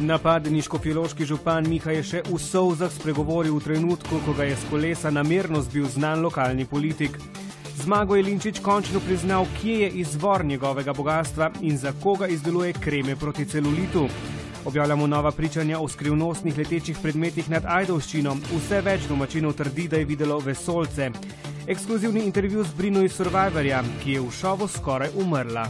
Napadeni škofjološki župan Miha je še v solzah spregovoril v trenutku, ko ga je z kolesa namerno zbil znan lokalni politik. Zmago je Linčič končno priznal, kje je izvor njegovega bogatstva in za koga izdeluje kreme proti celulitu. Objavljamo nova pričanja o skrivnostnih letečih predmetih nad Ajdovščino. Vse več domačinov trdi, da je videlo vesolce. Ekskluzivni intervju z Brino iz Survivorja, ki je v šovu skoraj umrla.